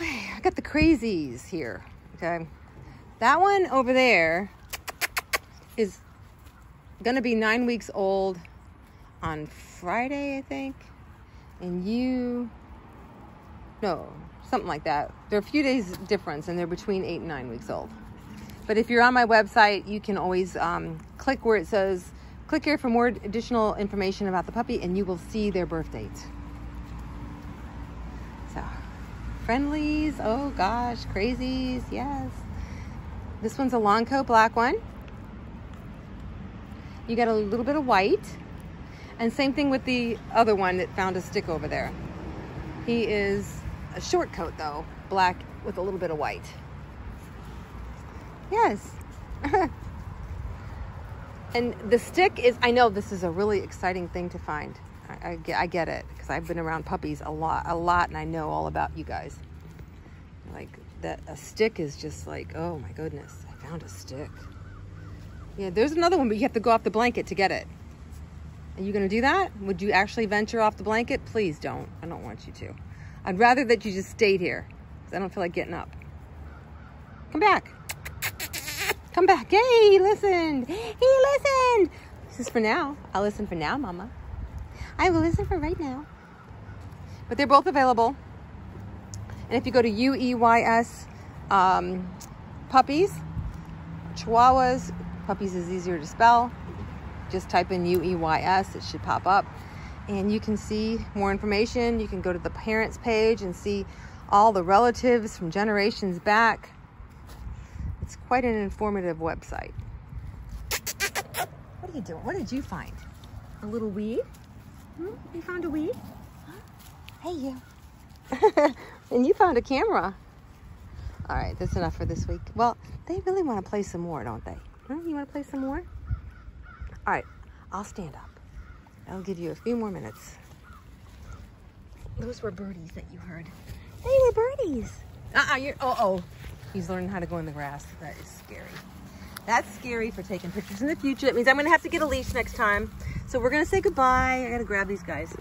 I got the crazies here, okay? That one over there is gonna be nine weeks old on Friday, I think. And you, no, something like that. They're a few days difference and they're between eight and nine weeks old. But if you're on my website, you can always um, click where it says, click here for more additional information about the puppy and you will see their birth date. So, friendlies, oh gosh, crazies, yes. This one's a long coat black one. You got a little bit of white. And same thing with the other one that found a stick over there. He is a short coat though, black with a little bit of white. Yes. and the stick is, I know this is a really exciting thing to find. I, I get, I get it because I've been around puppies a lot, a lot, and I know all about you guys. Like that, a stick is just like, oh my goodness, I found a stick. Yeah, there's another one, but you have to go off the blanket to get it. Are you gonna do that? Would you actually venture off the blanket? Please don't. I don't want you to. I'd rather that you just stayed here because I don't feel like getting up. Come back. Come back. Hey, he listened. He listened. This is for now. I'll listen for now, Mama. I will listen for right now. But they're both available. And if you go to UEYS um, puppies, Chihuahuas, puppies is easier to spell. Just type in UEYS, it should pop up. And you can see more information. You can go to the parents page and see all the relatives from generations back. It's quite an informative website. What are you doing? What did you find? A little weed? Hmm? You found a weed? Hey, you. and you found a camera. All right, that's enough for this week. Well, they really want to play some more, don't they? Huh? You want to play some more? All right, I'll stand up. I'll give you a few more minutes. Those were birdies that you heard. They were birdies. Uh-uh, you're, oh, oh. He's learning how to go in the grass. That is scary. That's scary for taking pictures in the future. That means I'm gonna have to get a leash next time. So we're gonna say goodbye. I gotta grab these guys.